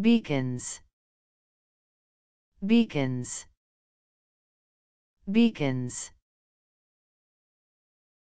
beacons. Beacons. Beacons.